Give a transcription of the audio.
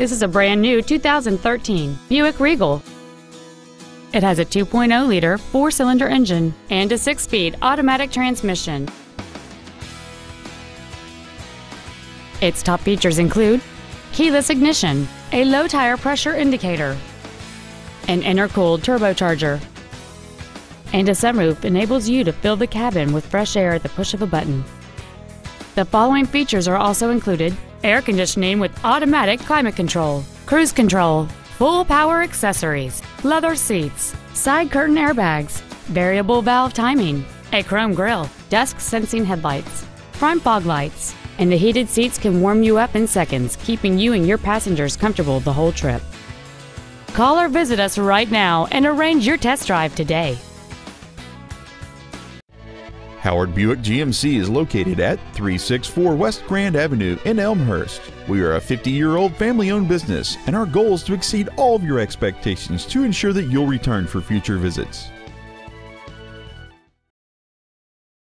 This is a brand new 2013 Buick Regal. It has a 2.0-liter four-cylinder engine and a six-speed automatic transmission. Its top features include keyless ignition, a low tire pressure indicator, an intercooled turbocharger, and a sunroof enables you to fill the cabin with fresh air at the push of a button. The following features are also included air conditioning with automatic climate control, cruise control, full power accessories, leather seats, side curtain airbags, variable valve timing, a chrome grille, dusk sensing headlights, front fog lights, and the heated seats can warm you up in seconds, keeping you and your passengers comfortable the whole trip. Call or visit us right now and arrange your test drive today. Howard Buick GMC is located at 364 West Grand Avenue in Elmhurst. We are a 50 year old family owned business, and our goal is to exceed all of your expectations to ensure that you'll return for future visits.